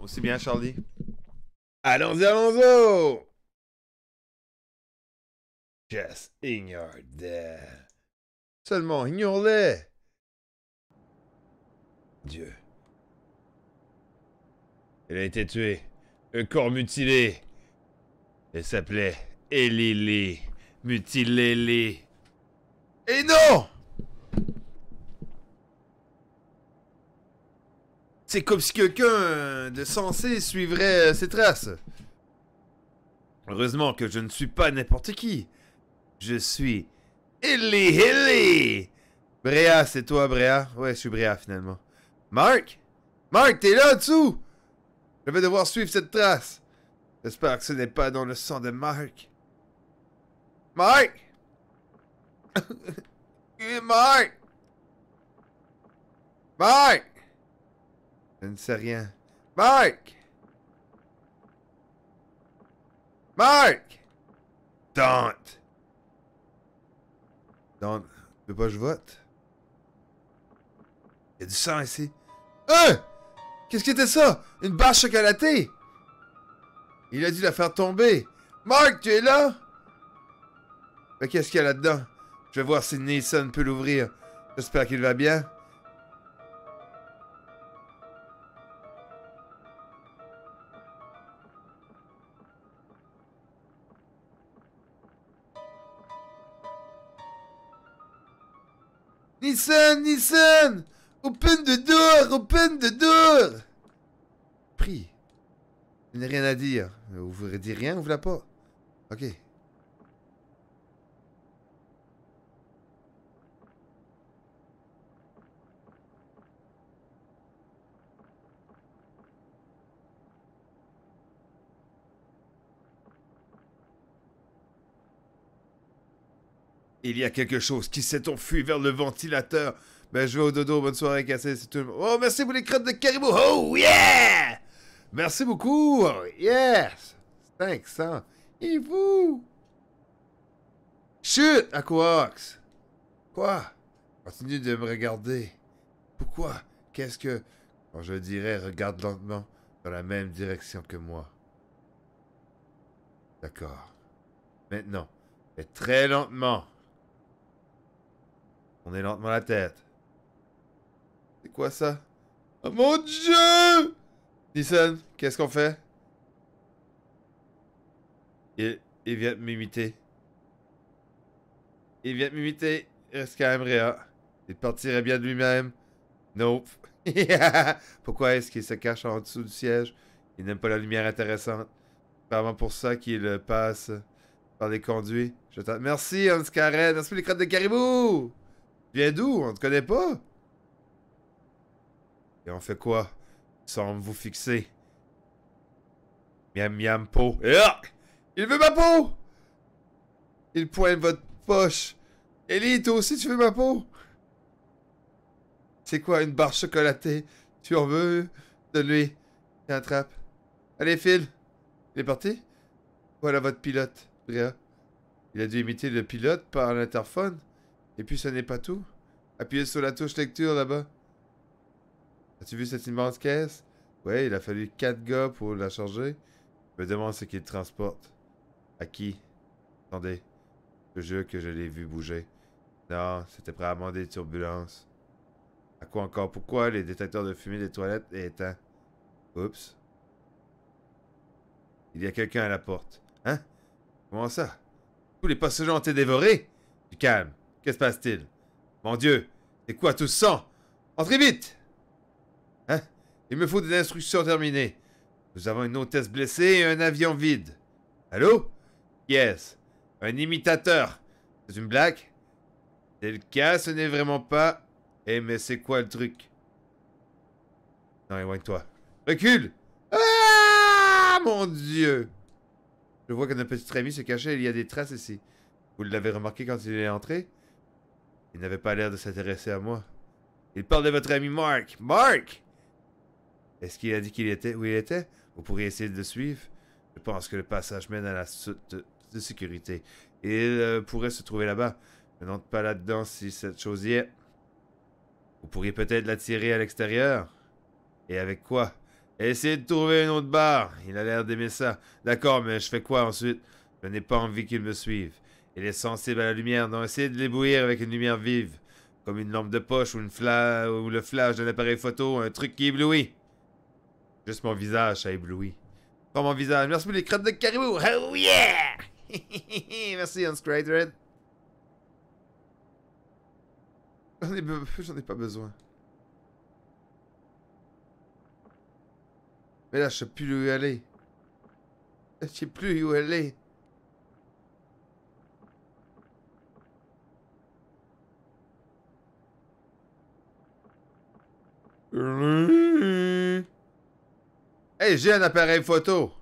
Aussi bien, Charlie. Allons-y, allons-y! Just ignore that. Seulement ignore-les. Dieu. Elle a été tuée. Un corps mutilé. Elle s'appelait Elili. Mutilé. Et non! C'est comme si quelqu'un de sensé suivrait euh, ses traces. Heureusement que je ne suis pas n'importe qui. Je suis Illy Hilly. Bréa, c'est toi, Bréa? Ouais, je suis Bréa, finalement. Marc? Marc, t'es là, dessous? Je vais devoir suivre cette trace. J'espère que ce n'est pas dans le sang de Marc. Marc! Marc! Marc! Je ne sais rien. Marc! Marc! Don't! Don't. Tu veux pas que je vote? Il y a du sang ici. Hein? Qu'est-ce que c'était ça? Une barre chocolatée? Il a dû la faire tomber. Marc, tu es là? Mais qu'est-ce qu'il y a là-dedans? Je vais voir si Nathan peut l'ouvrir. J'espère qu'il va bien. Nissan, Nissan! Open the door! Open the door! Prie. Je n'ai rien à dire. Vous voulez dire rien, ouvre-la pas. Ok. Il y a quelque chose qui s'est enfui vers le ventilateur. Ben, je vais au dodo. Bonne soirée, cassé. C'est tout. Oh, merci pour les crottes de caribou. Oh, yeah! Merci beaucoup. Yes. 500. Et vous? Chut, Aquax. Quoi? Continue de me regarder. Pourquoi? Qu'est-ce que... Bon, je dirais, regarde lentement dans la même direction que moi. D'accord. Maintenant, et très lentement. Est lentement la tête. C'est quoi ça? Oh mon dieu! Nissan, qu'est-ce qu'on fait? Il, vient m'imiter. Il vient de m'imiter. Reste même Réa. Il partirait bien de lui-même. Nope. Pourquoi est-ce qu'il se cache en dessous du siège? Il n'aime pas la lumière intéressante. C'est vraiment pour ça qu'il passe par les conduits. Merci, Hans Karen. Merci pour les crottes de caribou! Viens d'où? On te connaît pas? Et on fait quoi? Semble vous fixer. Miam miam peau. Et ah! Il veut ma peau! Il pointe votre poche. Ellie, toi aussi tu veux ma peau? C'est quoi une barre chocolatée? Tu en veux? De lui. Il attrape. Allez, file. Il est parti? Voilà votre pilote, Bria. Il a dû imiter le pilote par l'interphone. Et puis ce n'est pas tout. Appuyez sur la touche lecture là-bas. As-tu vu cette immense caisse? Ouais, il a fallu 4 gars pour la charger. Je me demande ce qu'il transporte. À qui? Attendez. Je jure que je l'ai vu bouger. Non, c'était probablement des turbulences. À quoi encore? Pourquoi les détecteurs de fumée des toilettes est éteints? Oups. Il y a quelqu'un à la porte. Hein? Comment ça? Tous les passagers ont été dévorés? Du calme. Que se passe-t-il? Mon Dieu! C'est quoi tout ce sang? Entrez vite! Hein? Il me faut des instructions terminées. Nous avons une hôtesse blessée et un avion vide. Allô? Yes. Un imitateur. C'est une blague? C'est le cas, ce n'est vraiment pas. Eh, mais c'est quoi le truc? Non, éloigne-toi. Recule! Ah! Mon Dieu! Je vois que notre petit ami se cachait, il y a des traces ici. Vous l'avez remarqué quand il est entré? Il n'avait pas l'air de s'intéresser à moi. Il parle de votre ami Mark. Mark! Est-ce qu'il a dit qu'il était où il était? Vous pourriez essayer de le suivre. Je pense que le passage mène à la soute de sécurité. Il euh, pourrait se trouver là-bas. Ne n'entre pas là-dedans si cette chose y est. Vous pourriez peut-être l'attirer à l'extérieur. Et avec quoi? Essayez de trouver une autre barre. Il a l'air d'aimer ça. D'accord, mais je fais quoi ensuite? Je n'ai pas envie qu'il me suive. Il est sensible à la lumière, donc essayez de l'éblouir avec une lumière vive. Comme une lampe de poche ou, une fla ou le flash d'un appareil photo, un truc qui éblouit. Juste mon visage, ça éblouit. Pas mon visage. Merci pour les crottes de caribou. Oh yeah! Merci, be- j'en ai pas besoin. Mais là, je sais plus où aller. Je sais plus où aller. Hey, j'ai un appareil photo.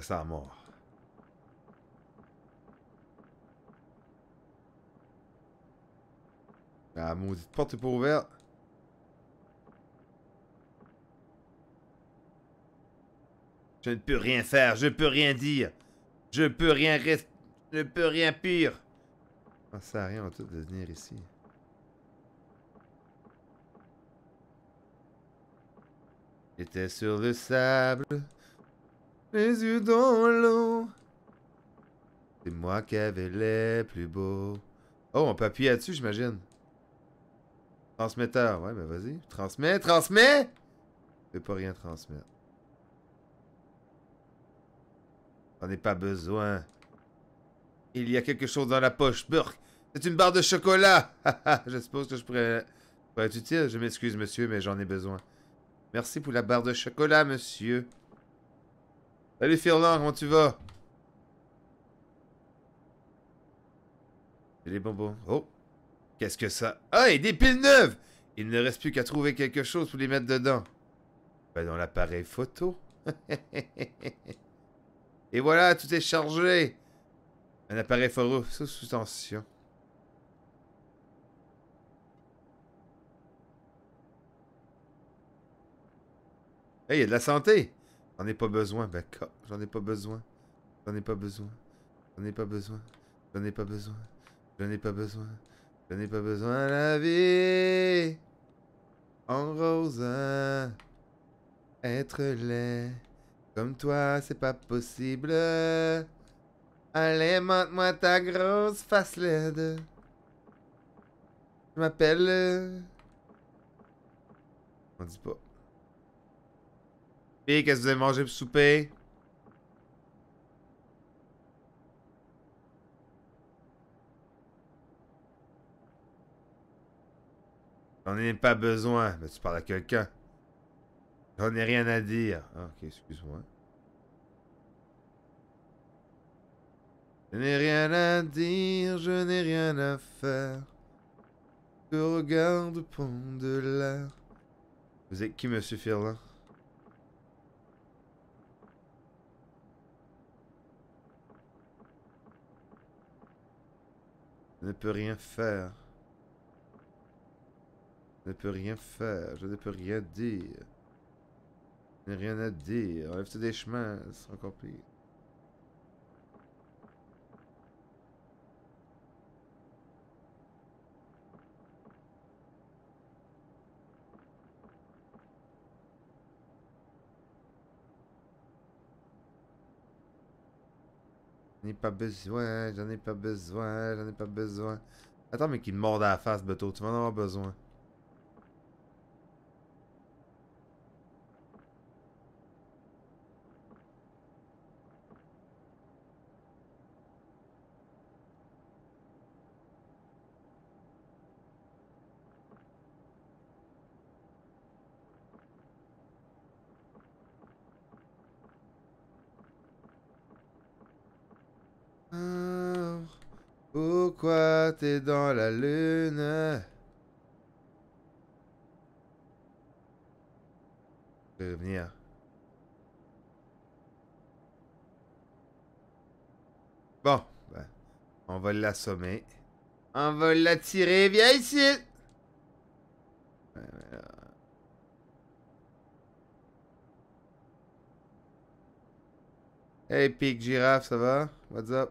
Ça à mort. La maudite porte est pas ouverte. Je ne peux rien faire, je peux rien dire. Je peux rien rest... Je ne peux rien pire. Ça sert à rien en tout de venir ici. J'étais sur le sable, les yeux dans l'eau. C'est moi qui avais les plus beaux. Oh, on peut appuyer là-dessus, j'imagine. Transmetteur, ouais, ben vas-y. Transmets, transmets! Je peux pas rien transmettre. J'en ai pas besoin. Il y a quelque chose dans la poche. Burk, c'est une barre de chocolat. je suppose que je pourrais, pourrais être utile. Je m'excuse, monsieur, mais j'en ai besoin. Merci pour la barre de chocolat, monsieur. Salut, Firlan, comment tu vas? Les bonbons. Oh! Qu'est-ce que ça? Ah, et des piles neuves! Il ne reste plus qu'à trouver quelque chose pour les mettre dedans. Ben, dans l'appareil photo. Et voilà, tout est chargé. Un appareil photo sous sous tension. Hey, il y a de la santé. J'en ai pas besoin. Ben, j'en ai pas besoin. J'en ai pas besoin. J'en ai pas besoin. J'en ai pas besoin. J'en ai pas besoin. J'en ai pas besoin. La vie en rose. Être laid. Comme toi, c'est pas possible. Allez, montre-moi ta grosse face laide. Je m'appelle. euh, On dit pas. Et qu'est-ce que vous avez mangé pour souper? J'en ai pas besoin. Mais tu parles à quelqu'un. J'en ai rien à dire. Ah, ok, excuse-moi. Je n'ai rien à dire, je n'ai rien à faire. Je regarde pont de l'air. Vous êtes qui, monsieur Firlin? Je ne peux rien faire. Je ne peux rien faire, je ne peux rien dire. Rien à dire. Enlève-toi des chemins, c'est encore pire. J'en ai pas besoin, j'en ai pas besoin, j'en ai pas besoin. Attends, mais qu'il me morde à la face, Beto, tu vas en avoir besoin. Pourquoi t'es dans la lune? Devenir. Bon, ben, on va l'assommer. On va l'attirer, viens ici! Hey Pig Giraffe, ça va? What's up?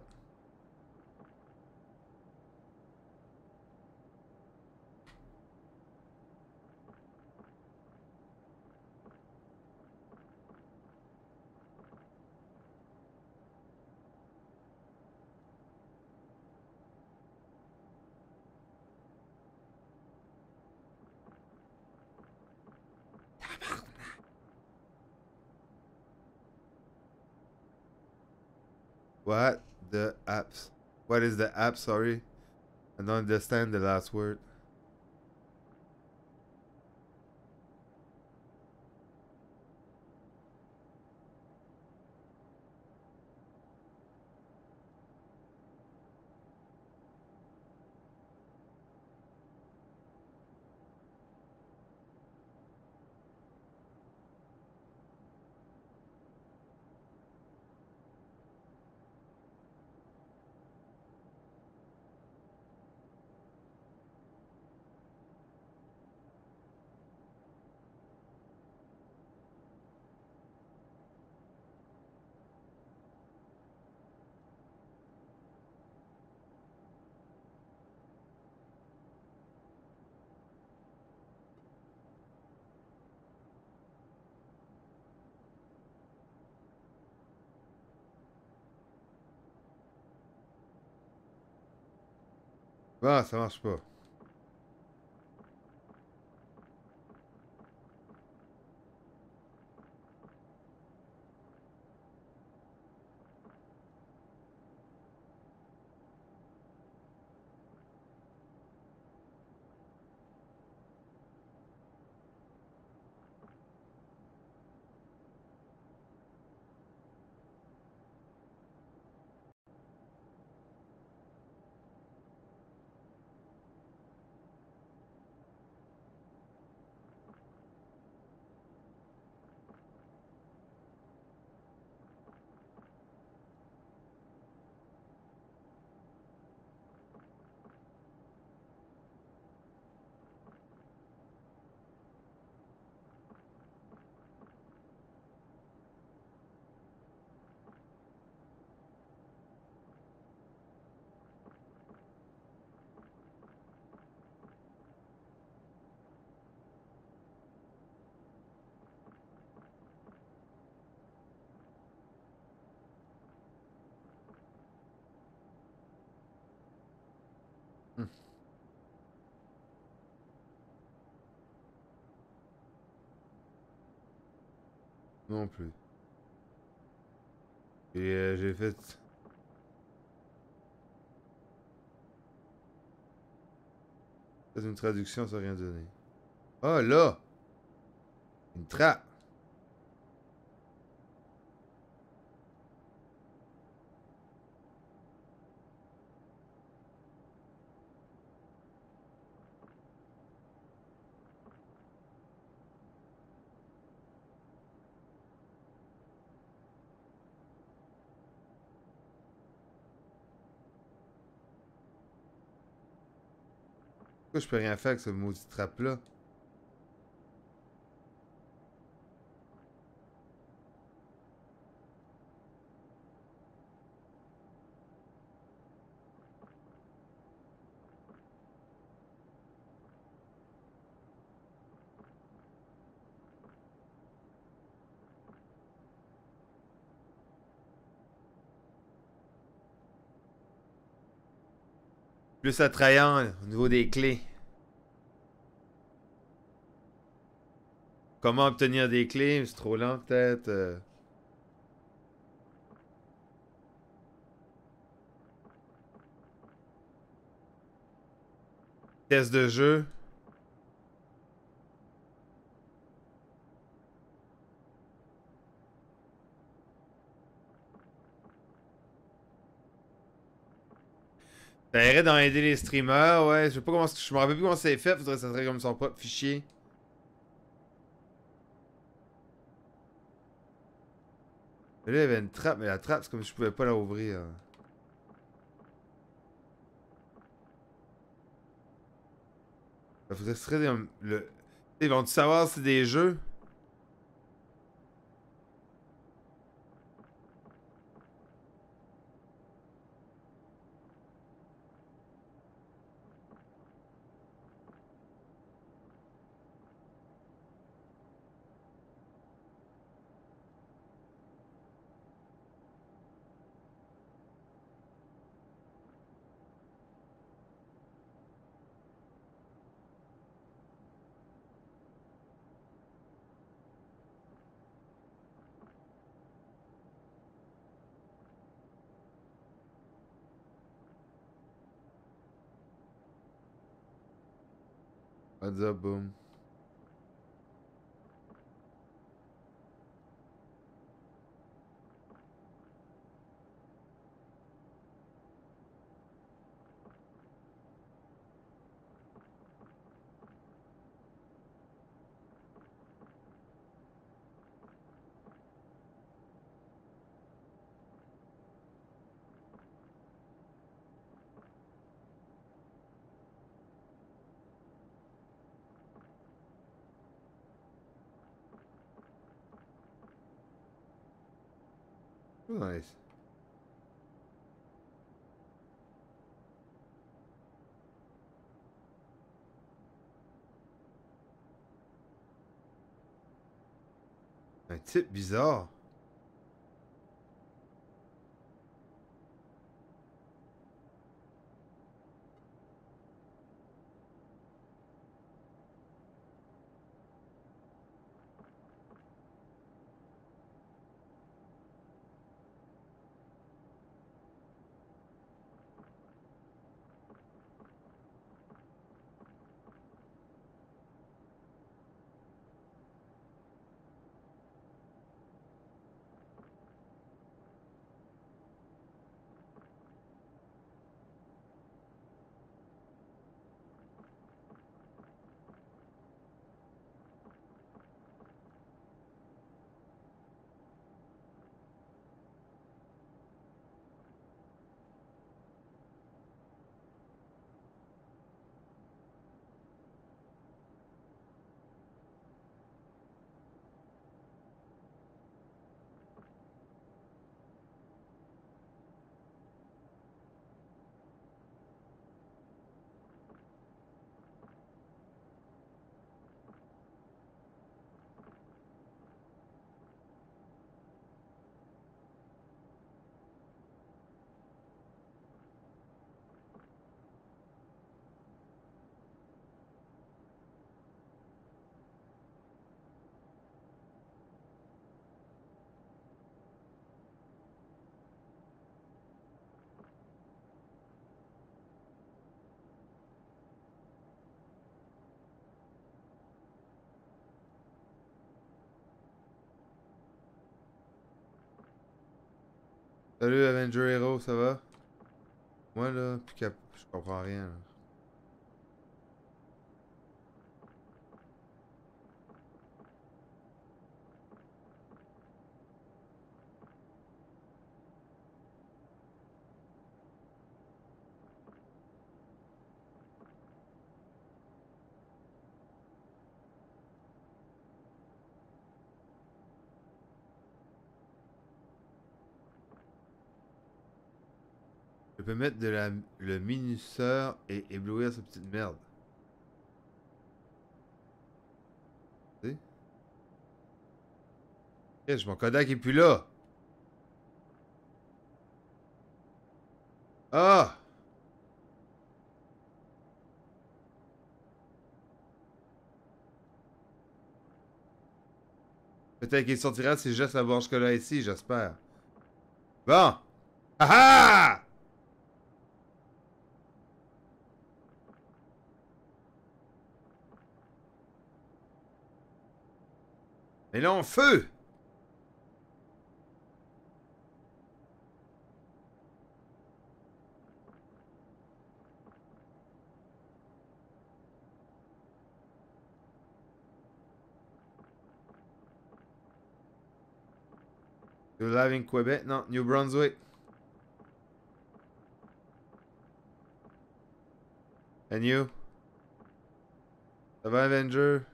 What? The apps. What is the app? Sorry. I don't understand the last word. Ah, ça marche pas. Non plus. Et euh, j'ai fait... C'est une traduction, ça rien donné. Ah, là! Une trappe! Pourquoi je peux rien faire avec ce maudit trappe-là? Plus attrayant au niveau des clés. Comment obtenir des clés? C'est trop lent peut-être. euh. Test de jeu. Ça irait d'en aider les streamers, ouais. Je sais pas comment. Je me rappelle plus comment c'est fait. Faudrait que ça serait comme son propre fichier. Là, il y avait une trappe, mais la trappe, c'est comme si je pouvais pas la ouvrir. Il faudrait serait comme le. Ils vont savoir si c'est des jeux? What's Nice. Un type bizarre. Salut Avenger Hero, ça va? Moi là, cap... je comprends rien. Là. Je peux mettre de la, le minuseur et éblouir cette petite merde. Tu sais? Qu'est-ce mon Kodak est plus là. Ah! Peut-être qu'il sortira si je laisse la branche que là ici, j'espère. Bon! Ah ah! Mais là, en feu! You're live in Quebec? Non, New Brunswick. And you? Ça va, Avenger?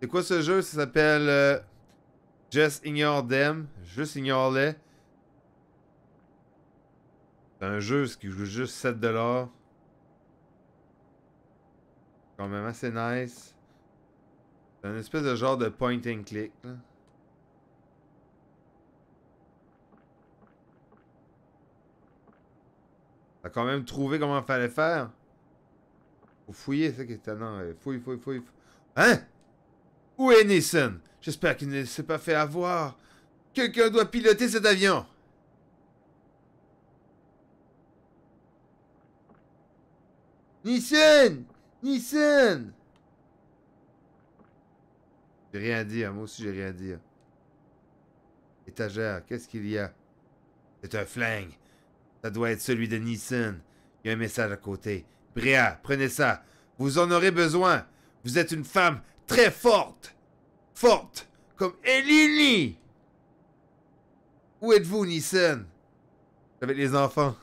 C'est quoi ce jeu? Ça s'appelle euh, Just Ignore Them. Juste ignore-les. C'est un jeu qui joue juste 7$. Quand même assez nice. C'est un espèce de genre de point and click. Là. T'as quand même trouvé comment il fallait faire? Faut fouiller, c'est ça qui est étonnant. Fouille, fouille, fouille. Hein? Où est Nissan J'espère qu'il ne s'est pas fait avoir. Quelqu'un doit piloter cet avion. Nissan Nissan J'ai rien à dire. Moi aussi, j'ai rien à dire. Étagère, qu'est-ce qu'il y a? C'est un flingue. Ça doit être celui de Nissan. Il y a un message à côté. Bria, prenez ça. Vous en aurez besoin. Vous êtes une femme très forte. Forte. Comme Elini. Où êtes-vous, Nissan? Avec les enfants.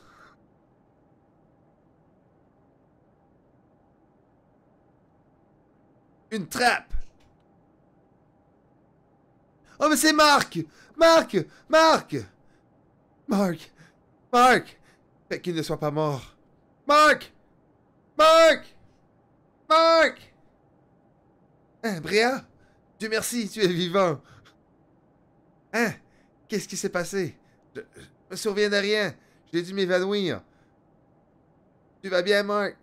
Une trappe. Oh, mais c'est Marc! Marc! Marc! Marc! Marc! Fait qu'il ne soit pas mort. Marc! Marc! Marc! Hein, Bréa? Dieu merci, tu es vivant. Hein? Qu'est-ce qui s'est passé? Je, me souviens de rien. J'ai dû m'évanouir. Tu vas bien, Marc?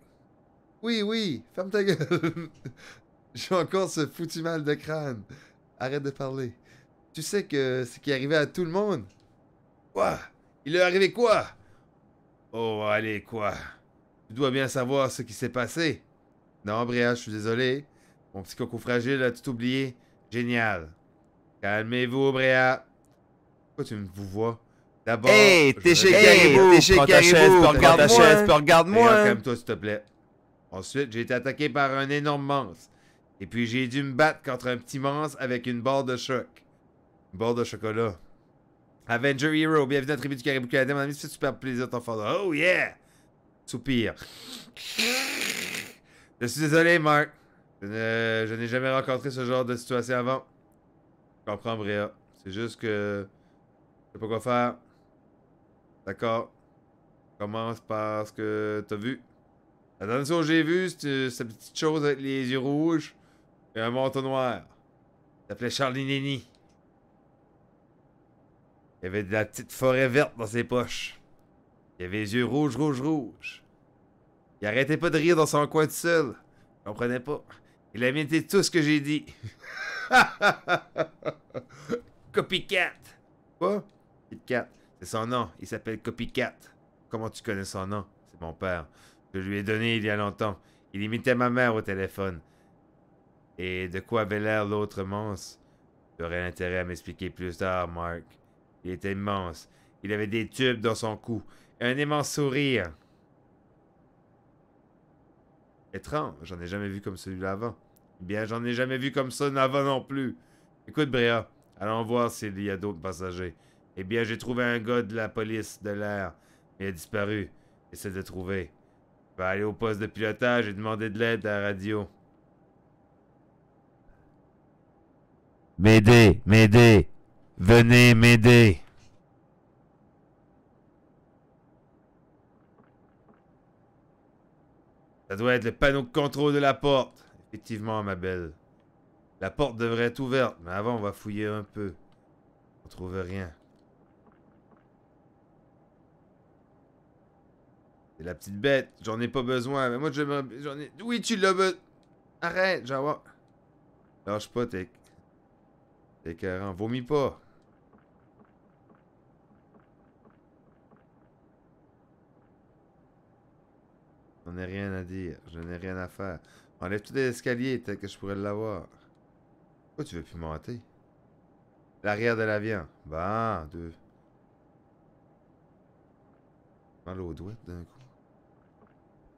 Oui, oui, ferme ta gueule. J'ai encore ce foutu mal de crâne. Arrête de parler. Tu sais que ce qui est arrivé à tout le monde? Quoi? Il est arrivé quoi? Oh, allez, quoi? Tu dois bien savoir ce qui s'est passé. Non, Bréa, je suis désolé. Mon petit coco fragile a tout oublié. Génial. Calmez-vous, Bréa. Pourquoi tu me vous vois? D'abord. Hey, t'es chez Caribou, t'es chez prends ta chaise, Caribou, prends ta regarde-moi. chaise, regarde-moi. calme-toi, s'il te plaît. Ensuite, j'ai été attaqué par un énorme monstre. Et puis, j'ai dû me battre contre un petit monstre avec une barre de choc. Une barre de chocolat. Avenger Hero, bienvenue à la tribu du Caribou Canadien. Mon ami, ça fait super plaisir de t'en faire. Oh yeah! Soupir. Je suis désolé, Marc. Je n'ai jamais rencontré ce genre de situation avant. Je comprends, Bréa. C'est juste que. Je sais pas quoi faire. D'accord. Commence par ce que t'as vu. La dernière chose que j'ai vue, c'était cette petite chose avec les yeux rouges et un manteau noir. Il s'appelait Charlie Nenny. Il avait de la petite forêt verte dans ses poches. Il avait les yeux rouges, rouges, rouges. Il arrêtait pas de rire dans son coin tout seul. Je comprenais pas. Il a imité tout ce que j'ai dit. Copycat. Quoi? Copycat. C'est son nom. Il s'appelle Copycat. Comment tu connais son nom? C'est mon père. Je lui ai donné il y a longtemps. Il imitait ma mère au téléphone. Et de quoi avait l'air l'autre monstre? Tu aurais intérêt à m'expliquer plus tard, Mark. Il était immense. Il avait des tubes dans son cou. Et un immense sourire. Étrange, j'en ai jamais vu comme celui-là avant. Eh Bien, j'en ai jamais vu comme ça avant non plus. Écoute, Bréa, allons voir s'il y a d'autres passagers. Eh bien, j'ai trouvé un gars de la police de l'air. Il a disparu. Essaie de trouver. Je vais aller au poste de pilotage et demander de l'aide à la radio. M'aider, m'aider. Venez m'aider. Ça doit être le panneau de contrôle de la porte. Effectivement, ma belle. La porte devrait être ouverte, mais avant, on va fouiller un peu. On trouve rien. C'est la petite bête. J'en ai pas besoin. Mais moi, j'en ai. Oui, tu l'as besoin. Arrête, j'en Lâche pas, t'es. T'es écœurant. Vomis pas. J'en ai rien à dire. Je n'ai rien à faire. Enlève tous les escaliers, peut-être que je pourrais l'avoir. Pourquoi tu veux plus monter? L'arrière de l'avion. Bon, deux. Mal aux doigts d'un coup.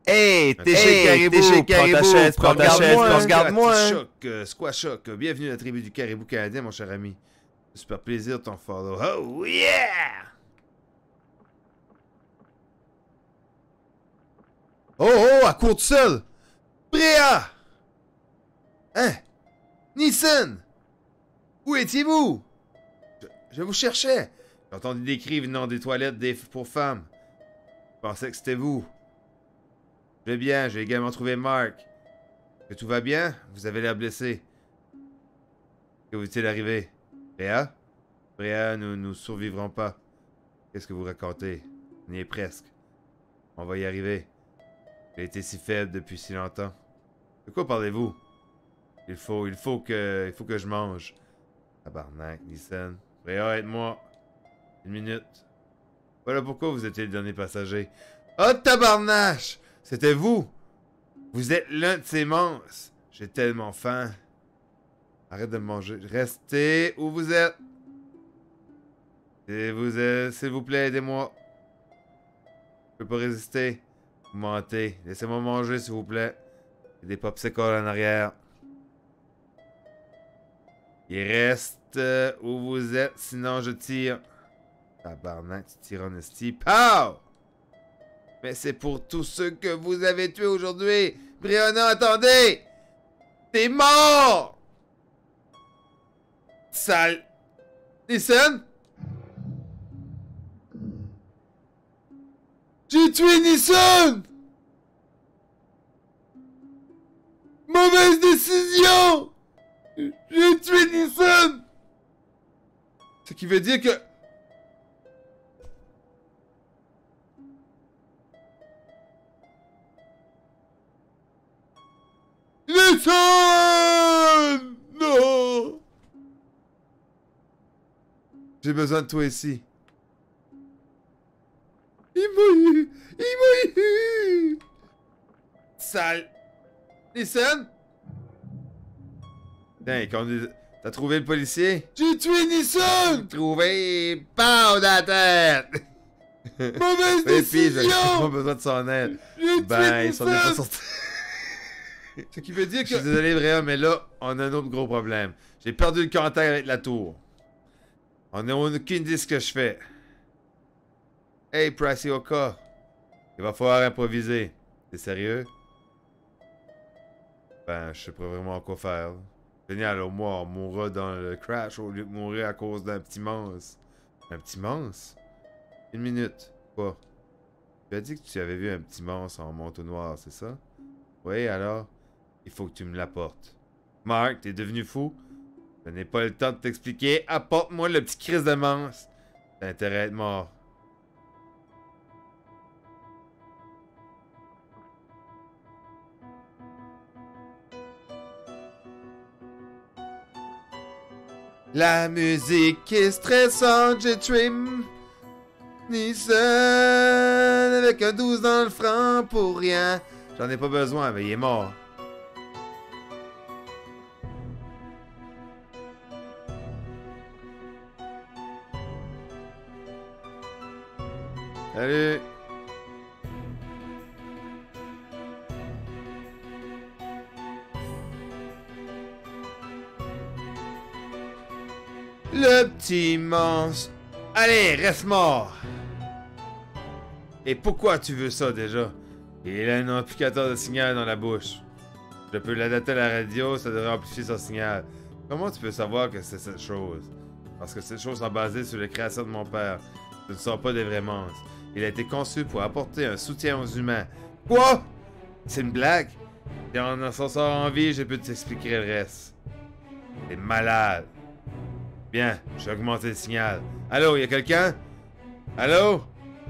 Hey, t'es Hey, chez Caribou, t'es chez prends ta Caribou, chaise, prends ta chaise, regarde-moi. Squat Choc, euh, Squat Choc. Bienvenue à la tribu du Caribou canadien, mon cher ami. Super plaisir t'en follow. Oh yeah! Oh oh, à court de seul! Bréa! Hein? Nissan! Où étiez-vous? Je, vous cherchais. J'ai entendu des cris venant des toilettes des pour femmes. Je pensais que c'était vous. Vais bien, j'ai également trouvé Mark. Que tout va bien? Vous avez l'air blessé. Que vous est-il arrivé? Bréa? Bréa, nous nous survivrons pas. Qu'est-ce que vous racontez? On y est presque. On va y arriver. J'ai été si faible depuis si longtemps. De quoi parlez-vous? Il faut, que, il faut que je mange. Tabarnak, Nissan. Bréa, aide-moi. Une minute. Voilà pourquoi vous étiez le dernier passager. Oh, tabarnache! C'était vous! Vous êtes l'un de ces monstres! J'ai tellement faim. Arrête de manger. Restez où vous êtes. Et vous s'il vous plaît, aidez-moi. Je peux pas résister. Vous mentez. Laissez-moi manger, s'il vous plaît. Il y a des popsicles en arrière. Il reste euh, où vous êtes, sinon je tire. Tabarnak, tu tires en esti. Pow! Mais c'est pour tous ceux que vous avez tués aujourd'hui. Brianna, attendez! T'es mort! Sale. Nissan? J'ai tué Nissan! Mauvaise décision! J'ai tué Nissan! Ce qui veut dire que... Nissan! Non! J'ai besoin de toi ici. Il m'a eu! Il m'a eu! Sale! Quand on- t'as trouvé le policier? J'ai tué Nissan! Trouvé! Pow dans la tête! Mauvaise décision! J'ai pas besoin de son aide. Ben, ils sont déjà pas sortis. Ce qui veut dire que... Je suis désolé, vraiment, mais là, on a un autre gros problème. J'ai perdu le contact avec la tour. On n'a aucune idée de ce que je fais. Hey, Prasioka. Il va falloir improviser. T'es sérieux? Ben, je sais pas vraiment quoi faire. Génial, au moins, on mourra dans le crash au lieu de mourir à cause d'un petit monstre. Un petit monstre? Une minute. Quoi? Tu as dit que tu avais vu un petit monstre en manteau noir, c'est ça? Oui, alors? Il faut que tu me l'apportes. Marc, t'es devenu fou? Je n'ai pas le temps de t'expliquer. Apporte-moi le petit crise de monstre. T'as intérêt à être mort. La musique est stressante, j'ai tué Nissan avec un 12 dans le franc pour rien. J'en ai pas besoin, mais il est mort. Salut. Le petit monstre. Allez, reste mort. Et pourquoi tu veux ça déjà? Il a un amplificateur de signal dans la bouche. Je peux l'adapter à la radio, ça devrait amplifier son signal. Comment tu peux savoir que c'est cette chose? Parce que cette chose sont basées sur les créations de mon père. Ce ne sont pas des vrais monstres. Il a été conçu pour apporter un soutien aux humains. Quoi? C'est une blague? Et en s'en sort en vie, je peux t'expliquer le reste. T'es malade. Bien, j'ai augmenté le signal. Allô, y a quelqu'un? Allô?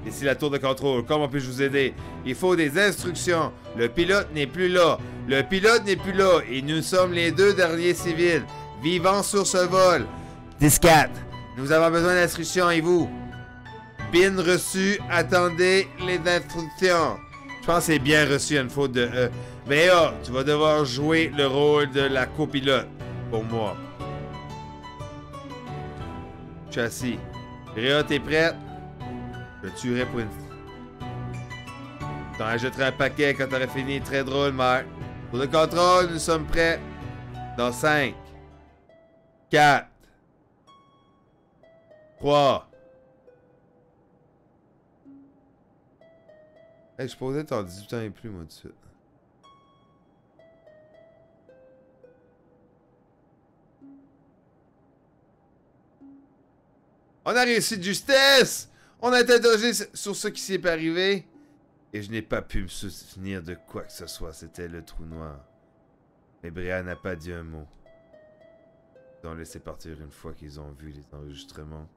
Ici la tour de contrôle. Comment puis-je vous aider? Il faut des instructions. Le pilote n'est plus là. Le pilote n'est plus là. Et nous sommes les deux derniers civils vivants sur ce vol. 10-4. Nous avons besoin d'instructions et vous? Pin reçu. Attendez les instructions. Je pense que c'est bien reçu une faute de E. Mais oh, tu vas devoir jouer le rôle de la copilote. Pour moi. Assis. Réa, t'es prête? Je tuerai pour une. T'en ajouterai un paquet quand t'auras fini. Très drôle, Marc. Pour le contrôle, nous sommes prêts. Dans 5, 4, 3. Hey, je posais en 18 ans et plus, moi, tout de suite. On a réussi de justesse! On a interrogé sur ce qui s'est arrivé. Et je n'ai pas pu me souvenir de quoi que ce soit. C'était le trou noir. Mais Brian n'a pas dit un mot. Ils ont laissé partir une fois qu'ils ont vu les enregistrements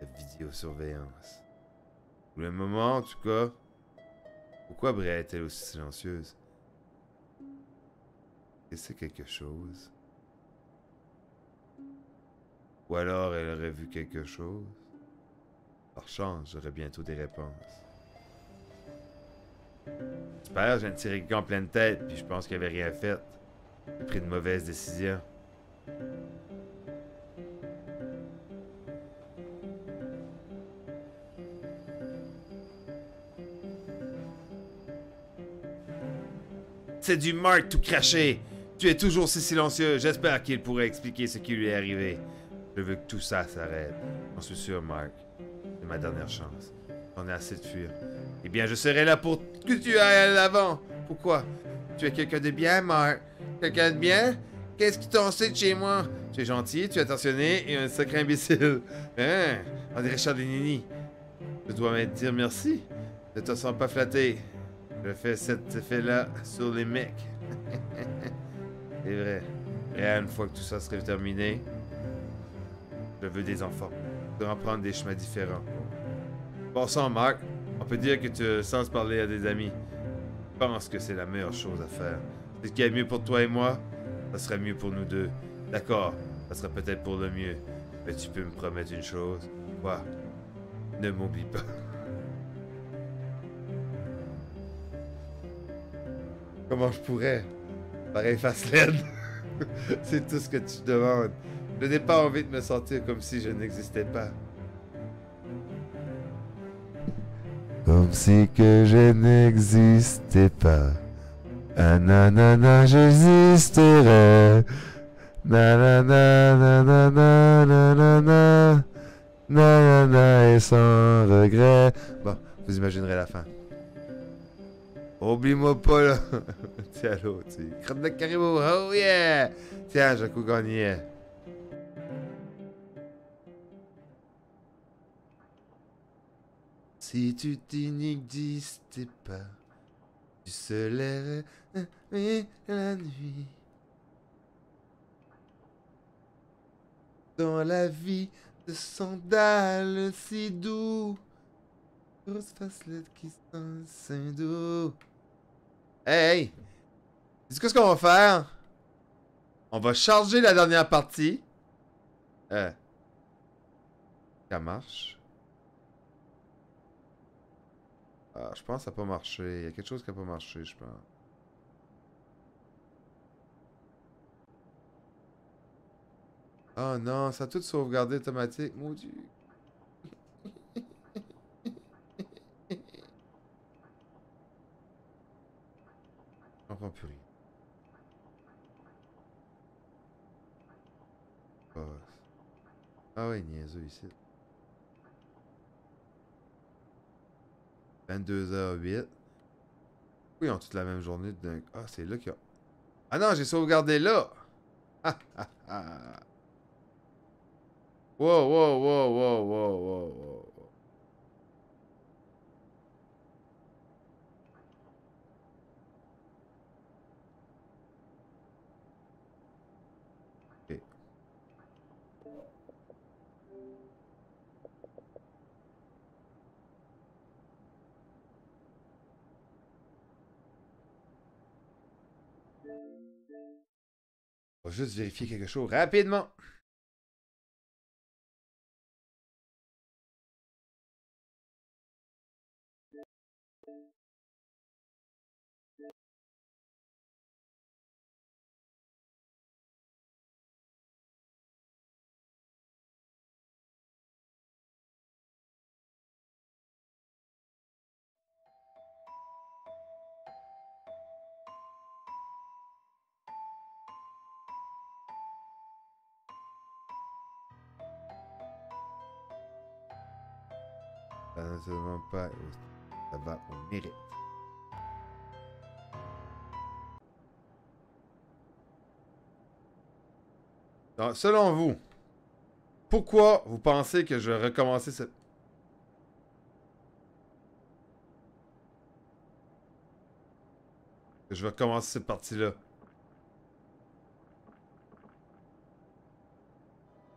de vidéosurveillance. Pour le moment, en tout cas, pourquoi Brian est-elle aussi silencieuse? Que c'est quelque chose? Ou alors elle aurait vu quelque chose? Par chance, j'aurai bientôt des réponses. J'espère, j'ai un tiré en pleine tête, puis je pense qu'il avait rien fait. J'ai pris de mauvaises décisions. C'est du Mark tout craché. Tu es toujours si silencieux. J'espère qu'il pourrait expliquer ce qui lui est arrivé. Je veux que tout ça s'arrête. J'en suis sûr, Mark. C'est ma dernière chance. J'en ai assez de fuir. Eh bien, je serai là pour que tu ailles à l'avant. Pourquoi? Tu es quelqu'un de bien, Mark. Quelqu'un de bien? Qu'est-ce qui t'en sait de chez moi? Tu es gentil, tu es attentionné et un sacré imbécile. Hein? On dirait Charles Nini. Je dois me dire merci. Ne te sens pas flatté. Je fais cet effet-là sur les mecs. C'est vrai. Et une fois que tout ça serait terminé, je veux des enfants. Je en prendre des chemins différents. Passons, Marc. On peut dire que tu sens parler à des amis. Je pense que c'est la meilleure chose à faire. Ce qui est mieux pour toi et moi, ça serait mieux pour nous deux. D'accord, ça serait peut-être pour le mieux. Mais tu peux me promettre une chose. Quoi? Ne m'oublie pas. Comment je pourrais? Pareil face laide. C'est tout ce que tu demandes. Je n'ai pas envie de me sentir comme si je n'existais pas. Comme si que je n'existais pas. Ah nanana, j'existerais. Nanana, nanana, nanana. Nanana, et sans regret. Bon, vous imaginerez la fin. Oublie-moi pas, là. Tiens, l'autre, tu. Crème de caribou, oh yeah! Tiens, coup gagné. Si tu n'existais pas, tu serais la nuit. Dans la vie de sandales si doux, grosse facelette qui sent saint doux. Hey! C'est ce qu'on va faire? On va charger la dernière partie. Euh. Ça marche. Ah, je pense que ça n'a pas marché. Il y a quelque chose qui n'a pas marché, je pense. Oh non, ça a tout sauvegardé automatique, maudit. Je comprends plus rien. Ah, ah ouais, niaiseux ici. 22h08. Oui, ils ont toute la même journée. Ah, c'est là qu'il y a... Ah non, j'ai sauvegardé là! Ah, ah, ah. Wow, wow, wow, wow, wow, wow, wow. On va juste vérifier quelque chose rapidement. Pas, ça va au mérite. Donc, selon vous, pourquoi vous pensez que je vais recommencer cette... Que je vais recommencer cette partie-là?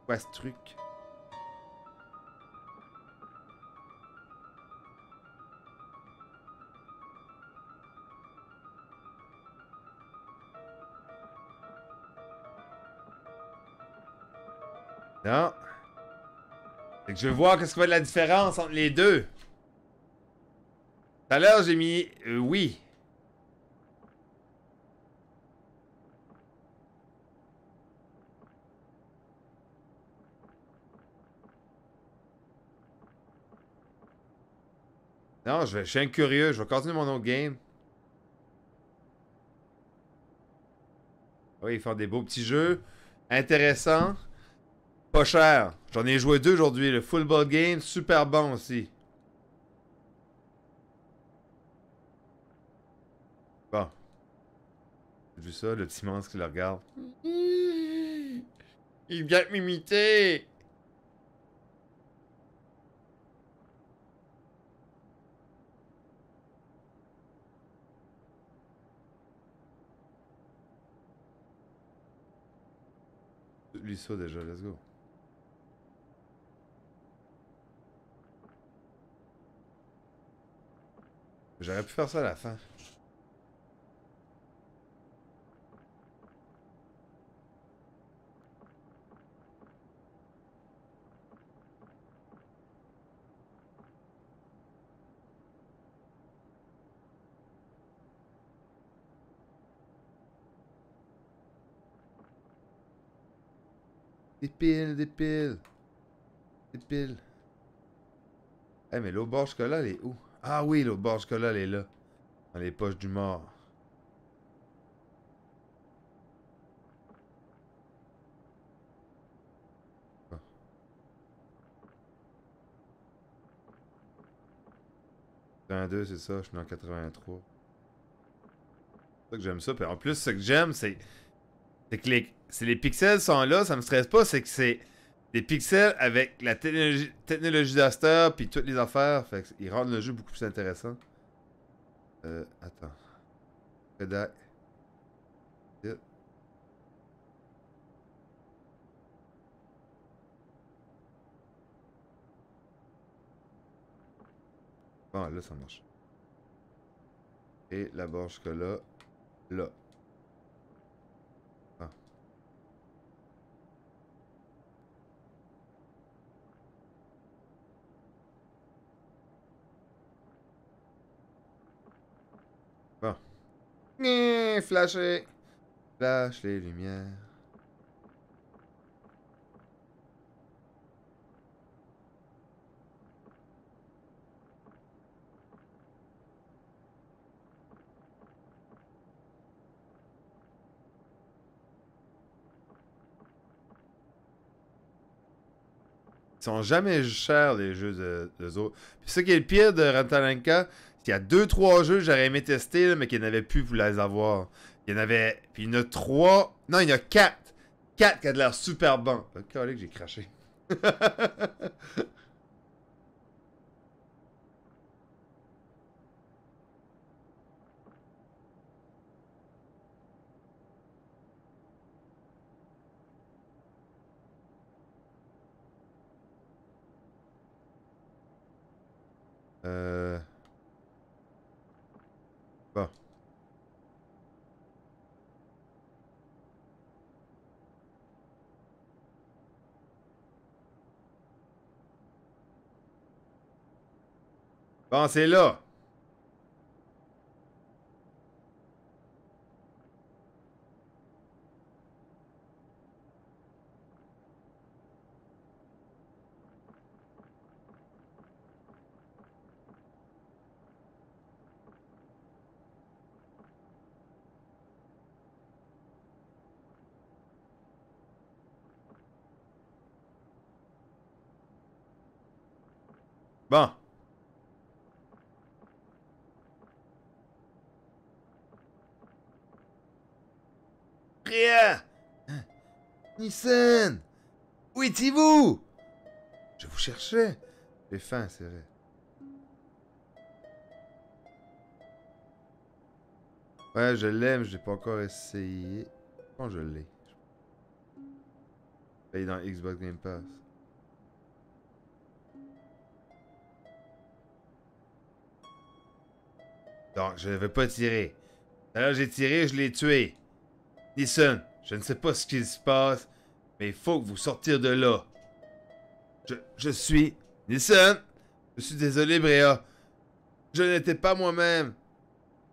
Quoi ce truc? Non. Je veux voir qu'est-ce qui va être la différence entre les deux. Tout à l'heure, j'ai mis euh, oui. Non, je, vais, suis incurieux. Je vais continuer mon autre game. Oui, ils font des beaux petits jeux. Intéressants. Pas cher. J'en ai joué deux aujourd'hui. Le football game, super bon aussi. Bon. J'ai vu ça, le petit monstre qui le regarde. Il vient m'imiter. Lui ça déjà, let's go. J'aurais pu faire ça à la fin. Des piles, des piles. Des piles. Eh, mais l'eau barge là, elle est où? Ah oui, l'eau barge là, elle est là. Dans les poches du mort. Ah. Un 2, c'est ça, je suis en 83. C'est ça que j'aime ça. Puis en plus, ce que j'aime, c'est. C'est que les, les pixels sont là, ça me stresse pas, c'est que c'est des pixels avec la technologie, d'Aster puis toutes les affaires. Fait ils rendent le jeu beaucoup plus intéressant. Euh, attends. Yeah. Bon, là, ça marche. Et la barre jusque là. Là. Ah. Bon. Flasher. Flash les lumières. Ils sont jamais chers, les jeux de, de. Puis ce qui est le pire de Rantalanka, qu'il y a 2-3 jeux que j'aurais aimé tester, mais qu'il n'y en avait plus pour les avoir. Il y en avait. Puis il y en a 3. Non, il y en a 4. 4 qui a de l'air super bon. Oh, que j'ai craché. euh. Bon. Là. Bon. Rien. Nissan. Où étiez-vous? Je vous cherchais. J'ai faim, c'est vrai. Ouais, je l'aime, je l'ai pas encore essayé. Je l'ai? Il est dans Xbox Game Pass. Donc, je ne vais pas tirer. Alors, j'ai tiré, je l'ai tué. Nissan, je ne sais pas ce qui se passe, mais il faut que vous sortiez de là. Je, je suis... Nissan Je suis désolé, Bréa. Je n'étais pas moi-même.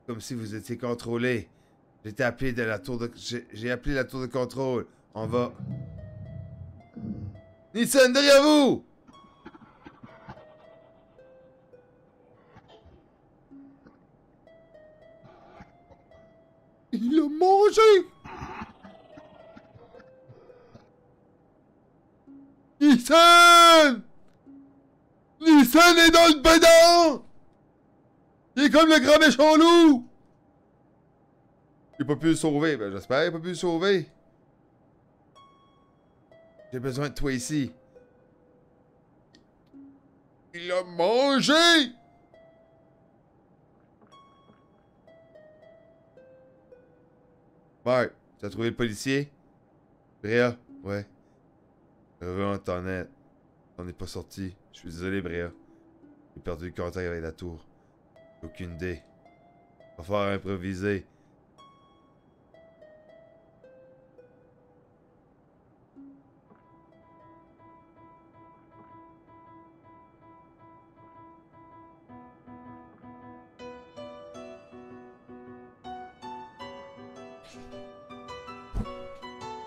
Comme si vous étiez contrôlé. Appelé la tour de... J'ai appelé la tour de contrôle. On va... Nissan, derrière vous Il l'a mangé Nissan! Nissan est dans le bédon! Il est comme le grand méchant loup! Il a pas pu le sauver. Ben, j'espère a pas pu le sauver. J'ai besoin de toi ici. Il l'a mangé! Marc, tu as trouvé le policier? Bréa? Ouais. Heureux es. On n'est pas sorti. Je suis désolé, Bréa. J'ai perdu le contact avec la tour. Aucune idée. Va falloir improviser.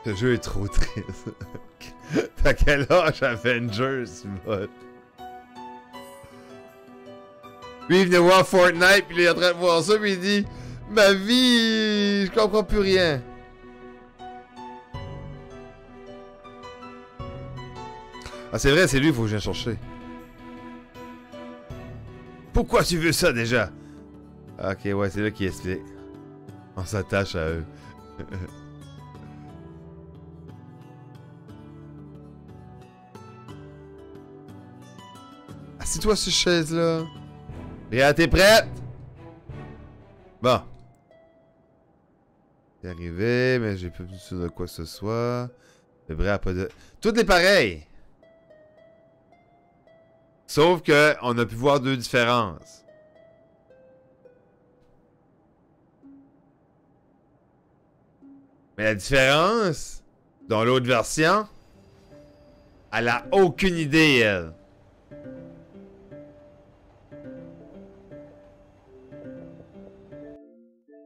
Le jeu est trop triste. T'as quel âge Avengers? Lui, il venait voir Fortnite, puis il est en train de voir ça, puis il dit Ma vie, je comprends plus rien. Ah, c'est vrai, c'est lui, il faut que je vienne chercher. Pourquoi tu veux ça déjà? Ok, ouais, c'est là qui explique. On s'attache à eux. Assis-toi sur cette chaise-là. Réa, t'es prête? Bon. C'est arrivé, mais j'ai vu sûr de quoi que ce soit. Le vrai pas de... Tout est pareil! Sauf que on a pu voir deux différences. Mais la différence, dans l'autre version, elle a aucune idée, elle.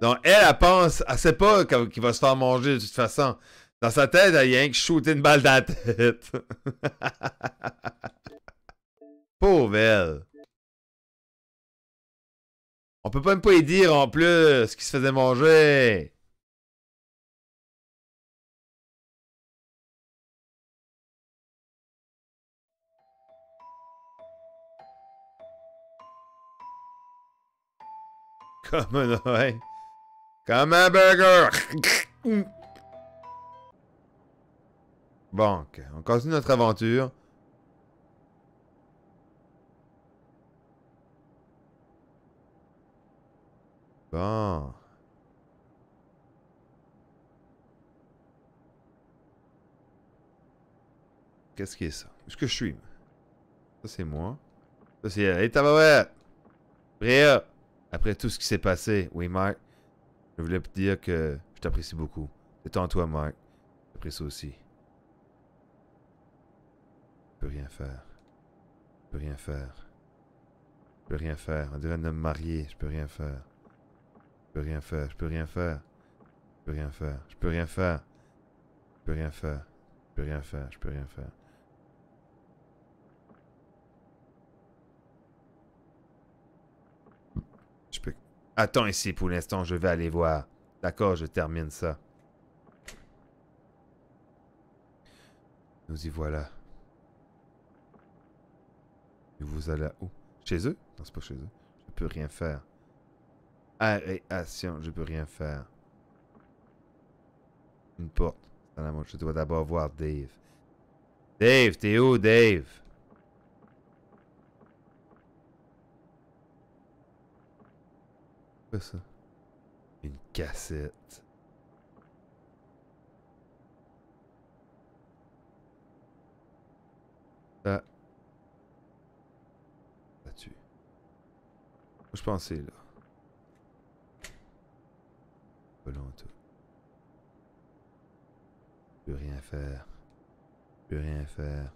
Donc, elle, elle pense, elle sait pas qu'il va se faire manger de toute façon. Dans sa tête, elle y a rien que shooter une balle dans la tête. Pauvre elle. On peut même pas y dire en plus qu'il se faisait manger. Comme un ouais. Comme un burger. Bon, ok. On continue notre aventure. Bon. Qu'est-ce qui est ça? Est-ce que je suis? Ça, c'est moi. Ça, c'est elle. Hey! Bréa! Après tout ce qui s'est passé, oui, Marc, je voulais te dire que je t'apprécie beaucoup. En toi, Marc. J'apprécie aussi. Je peux rien faire. Je peux rien faire. Je peux rien faire. On dirait de me marier. Je peux rien faire. Je peux rien faire. Je peux rien faire. Je peux rien faire. Je peux rien faire. Je peux rien faire. Je peux rien faire. Je peux rien faire. Je peux... Attends ici pour l'instant, je vais aller voir. D'accord, je termine ça. Nous y voilà. Vous allez où? Chez eux? Non, c'est pas chez eux. Je peux rien faire. Aération, je peux rien faire. Une porte. Je dois d'abord voir Dave. Dave, t'es où, Dave? Ça Une cassette. Ah. Là-dessus. Je pensais là. Pas longtemps. Je peux rien faire. Je peux rien faire.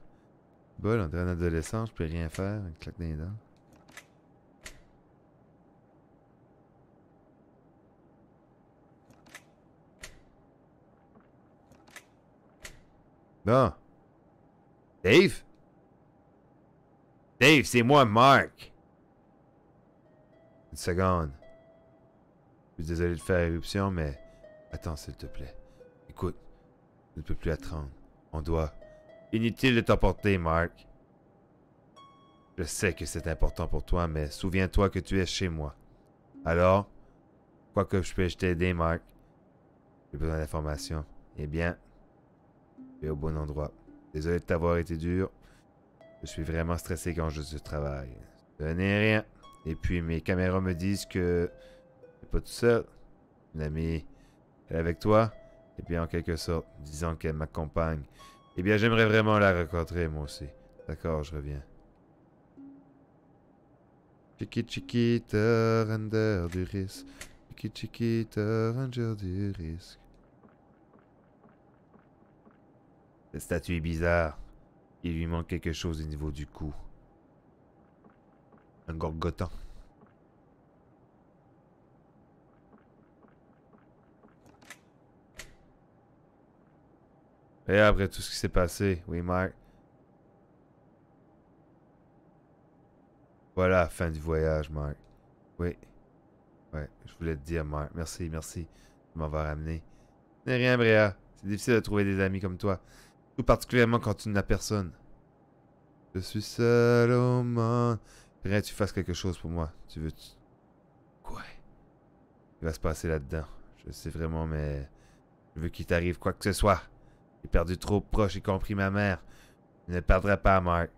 Bol, un adolescent, je peux rien faire. Une claque dans les dents. Bon. Dave? Dave, c'est moi, Mark. Une seconde. Je suis désolé de faire éruption, mais Attends, s'il te plaît. Écoute, je ne peux plus attendre. On doit. Inutile de t'emporter, Mark. Je sais que c'est important pour toi, mais souviens-toi que tu es chez moi. Alors, quoi que je puisse t'aider, Mark, j'ai besoin d'informations. Eh bien, au bon endroit. Désolé de t'avoir été dur. Je suis vraiment stressé quand je travaille. Ce n'est rien. Et puis mes caméras me disent que tu pas tout seul. Une amie est avec toi. Et bien en quelque sorte, disant qu'elle m'accompagne. Eh bien j'aimerais vraiment la rencontrer moi aussi. D'accord, je reviens. Chiqui chiquita, du risque. Chiqui chiquita, du risque. Cette statue est bizarre. Il lui manque quelque chose au niveau du cou. Un gorgotan. Et après tout ce qui s'est passé, oui, Mark. Voilà, fin du voyage, Mark. Oui. Ouais, je voulais te dire, Mark. Merci, merci de m'avoir amené. n'est rien, Bréa. C'est difficile de trouver des amis comme toi. Particulièrement quand tu n'as personne. Je suis seul au monde. Rien, tu fasses quelque chose pour moi. Tu veux. Quoi? Il va se passer là-dedans. Je sais vraiment, mais. Je veux qu'il t'arrive quoi que ce soit. J'ai perdu trop proche, y compris ma mère. Je ne perdrai pas, Mark.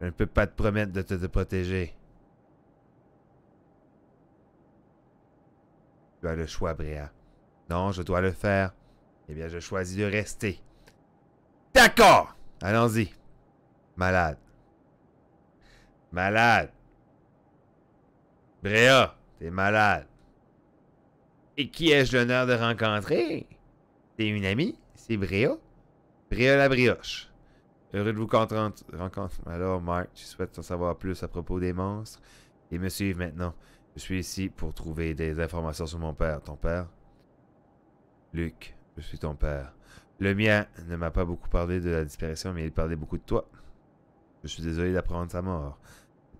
Je ne peux pas te promettre de te, protéger. Tu as le choix, Bréa. Non, je dois le faire. Eh bien, je choisis de rester. D'accord! Allons-y. Malade. Malade. Bréa, t'es malade. Et qui ai-je l'honneur de rencontrer? C'est une amie? C'est Bréa? Bréa la brioche. Heureux de vous rencontrer. Alors, Mark, tu souhaites en savoir plus à propos des monstres? Et me suivre maintenant. Je suis ici pour trouver des informations sur mon père. Ton père? Luc, je suis ton père. Le mien ne m'a pas beaucoup parlé de la disparition, mais il parlait beaucoup de toi. Je suis désolé d'apprendre sa mort.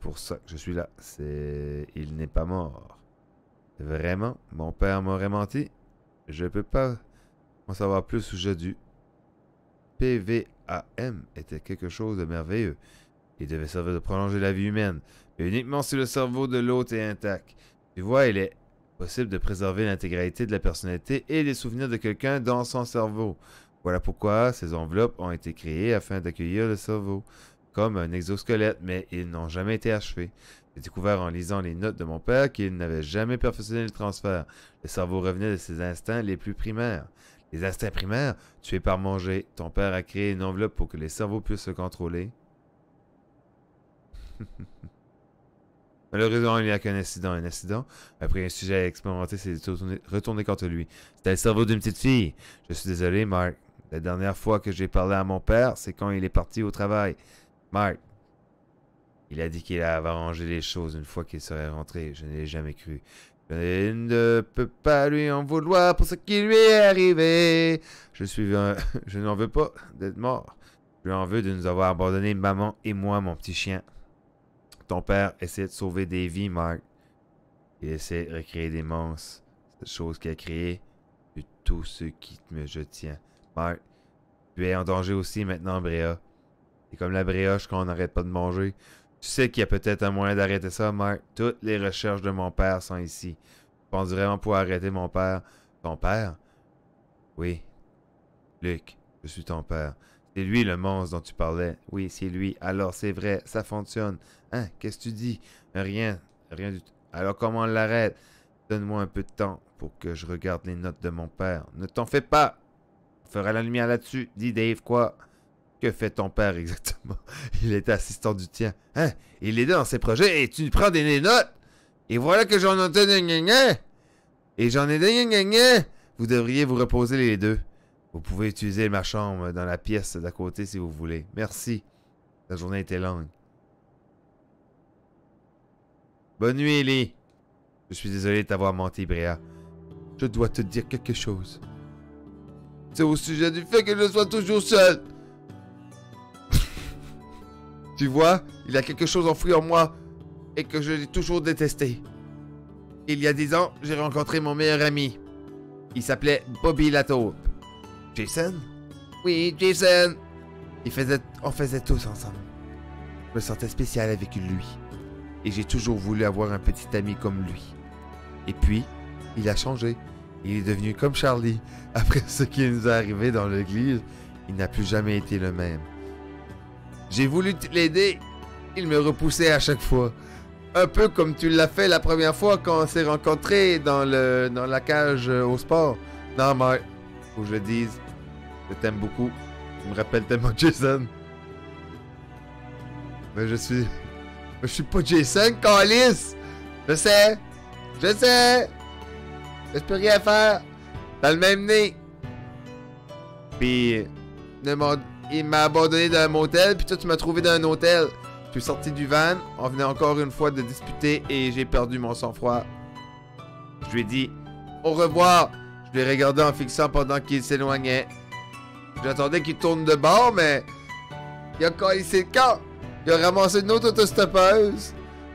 Pour ça que je suis là. C'est. Il n'est pas mort. Vraiment, mon père m'aurait menti. Je peux pas en savoir plus aujourd'hui. PVAM était quelque chose de merveilleux. Il devait servir de prolonger la vie humaine, mais uniquement si le cerveau de l'autre est intact. Tu vois, il est possible de préserver l'intégralité de la personnalité et les souvenirs de quelqu'un dans son cerveau. Voilà pourquoi ces enveloppes ont été créées afin d'accueillir le cerveau, comme un exosquelette, mais ils n'ont jamais été achevés. J'ai découvert en lisant les notes de mon père qu'il n'avait jamais perfectionné le transfert. Le cerveau revenait de ses instincts les plus primaires. Les instincts primaires, tués par manger. Ton père a créé une enveloppe pour que les cerveaux puissent se contrôler. Malheureusement, il n'y a qu'un incident. Un incident, après un sujet à expérimenter, s'est retourné contre lui. C'était le cerveau d'une petite fille. Je suis désolé, Mark. La dernière fois que j'ai parlé à mon père, c'est quand il est parti au travail. Mark, il a dit qu'il avait arrangé les choses une fois qu'il serait rentré. Je n'ai jamais cru. Je ne peux pas lui en vouloir pour ce qui lui est arrivé. Je suis je n'en veux pas d'être mort. Je lui en veux de nous avoir abandonné maman et moi, mon petit chien. Ton père essaie de sauver des vies, Mark. Il essaie de recréer des monstres. Cette chose qu'il a créée. De tout ce qui me je tiens. Tu es en danger aussi maintenant, Bréa. C'est comme la brioche qu'on n'arrête pas de manger. Tu sais qu'il y a peut-être un moyen d'arrêter ça, Mark. Toutes les recherches de mon père sont ici. Tu penses vraiment pouvoir arrêter mon père? Ton père? Oui. Luc, je suis ton père. C'est lui le monstre dont tu parlais. Oui, c'est lui. Alors c'est vrai, ça fonctionne. Hein, qu'est-ce que tu dis? Rien, rien du tout. Alors comment on l'arrête? Donne-moi un peu de temps pour que je regarde les notes de mon père. Ne t'en fais pas! Fera la lumière là-dessus. Dis Dave, quoi? Que fait ton père exactement? Il est assistant du tien. Hein? Il est dans ses projets et tu prends des notes? Et voilà que j'en ai des Et j'en ai des Vous devriez vous reposer les deux. Vous pouvez utiliser ma chambre dans la pièce d'à côté si vous voulez. Merci. La journée était longue. Bonne nuit, Ellie. Je suis désolé de t'avoir menti, Bréa. Je dois te dire quelque chose. C'est au sujet du fait que je sois toujours seul. tu vois, il y a quelque chose enfoui en moi et que je l'ai toujours détesté. Il y a dix ans, j'ai rencontré mon meilleur ami. Il s'appelait Bobby Lataupe. Jason? Oui, Jason. Il faisait, on faisait tous ensemble. Je me sentais spécial avec lui. Et j'ai toujours voulu avoir un petit ami comme lui. Et puis, il a changé. Il est devenu comme Charlie. Après ce qui nous est arrivé dans l'église, il n'a plus jamais été le même. J'ai voulu l'aider. Il me repoussait à chaque fois. Un peu comme tu l'as fait la première fois quand on s'est rencontrés dans, le, dans la cage euh, au sport. Non, mais faut que je le dise. Je t'aime beaucoup. Tu me rappelles tellement Jason. Mais je suis. Je suis pas Jason, Calis! Je sais! Je sais! Je peux rien faire! T'as le même nez! Puis. Il m'a abandonné dans un motel, puis toi tu m'as trouvé dans un hôtel. Je suis sorti du van, on venait encore une fois de disputer et j'ai perdu mon sang-froid. Je lui ai dit au revoir. Je l'ai regardé en fixant pendant qu'il s'éloignait. J'attendais qu'il tourne de bord, mais il a collé le camp. Il a ramassé une autre autostoppeuse.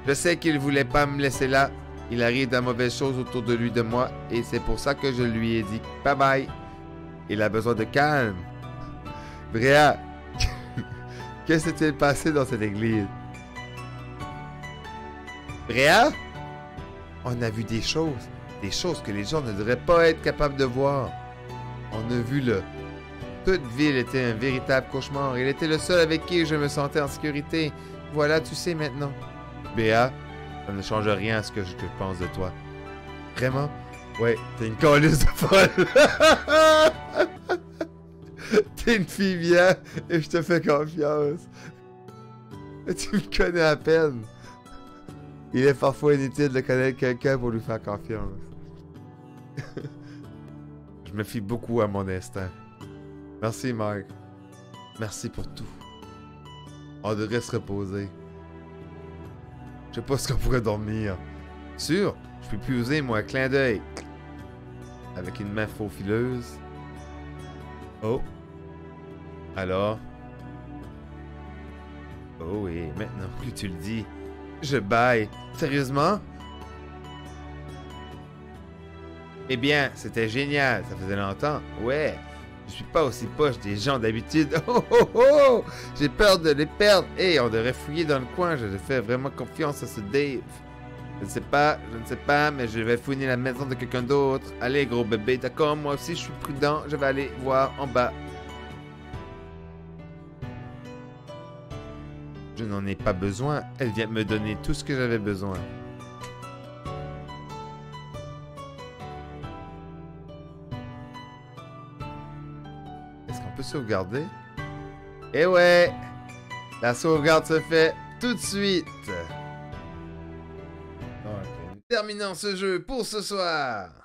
Je sais qu'il voulait pas me laisser là. Il arrive de mauvaises choses autour de lui de moi et c'est pour ça que je lui ai dit bye bye. Il a besoin de calme. Bréa, qu'est-ce qui s'est passé dans cette église? Bréa? On a vu des choses, des choses que les gens ne devraient pas être capables de voir. On a vu le toute ville était un véritable cauchemar. Il était le seul avec qui je me sentais en sécurité. Voilà, tu sais maintenant. Béa, ça ne change rien à ce que je pense de toi. Vraiment? Ouais, t'es une colisse de folle. t'es une fille bien et je te fais confiance. Tu me connais à peine. Il est parfois inutile de connaître quelqu'un pour lui faire confiance. je me fie beaucoup à mon instinct. Merci, Mark. Merci pour tout. On devrait se reposer. Je sais pas ce qu'on pourrait dormir. Sûr, je peux plus user, moi, clin d'œil. Avec une main faufileuse. Oh. Alors? Oh oui, maintenant que tu le dis, je baille. Sérieusement? Eh bien, c'était génial, ça faisait longtemps. Ouais, je suis pas aussi poche des gens d'habitude. Oh oh oh! J'ai peur de les perdre. Hé, on devrait fouiller dans le coin. Je fais vraiment confiance à ce Dave. Je ne sais pas, je ne sais pas, mais je vais fouiner la maison de quelqu'un d'autre. Allez, gros bébé, d'accord, moi aussi je suis prudent. Je vais aller voir en bas. Je n'en ai pas besoin. Elle vient me donner tout ce que j'avais besoin. Sauvegarder. Et eh ouais, la sauvegarde se fait tout de suite. Terminons ce jeu pour ce soir.